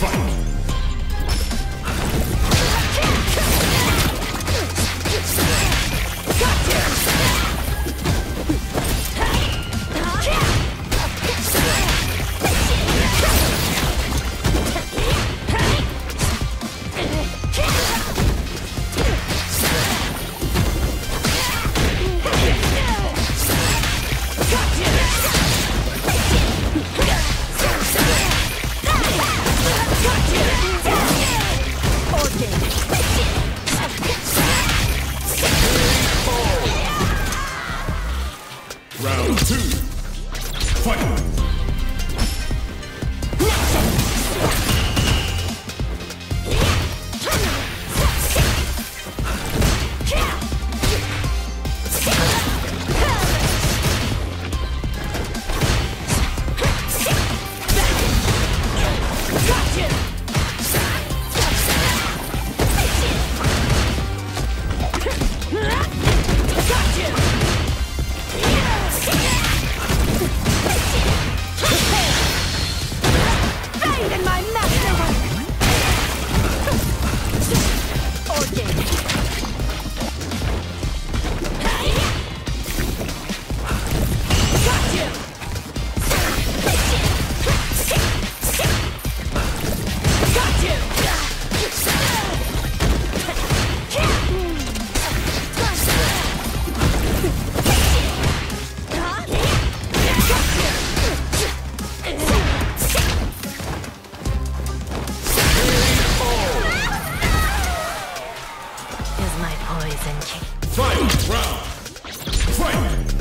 fight. Is my poison in? Round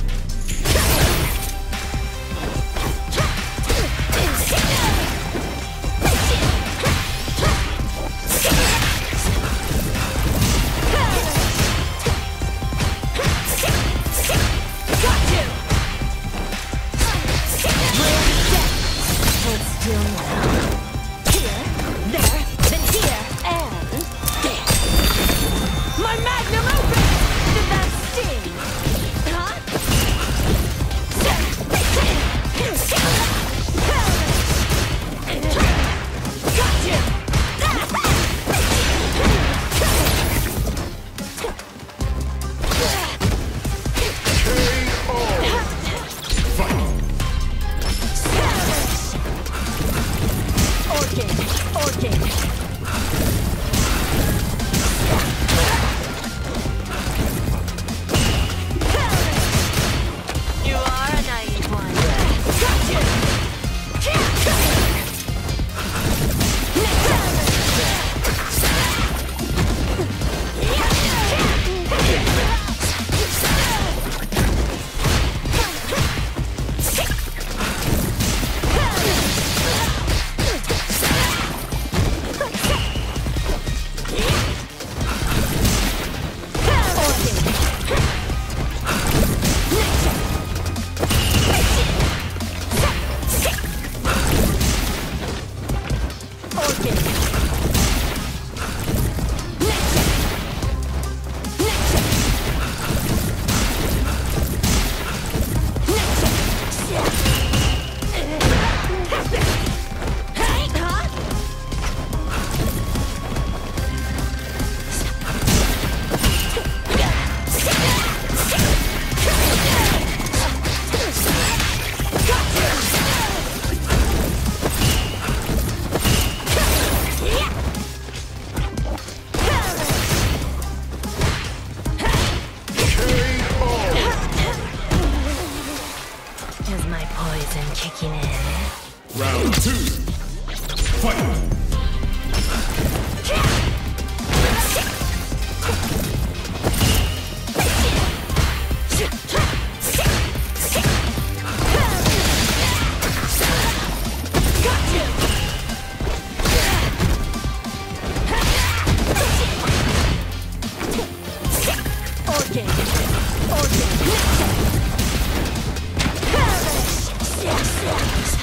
Round two. Fight! Organ. Organ. Yes, yes, yes.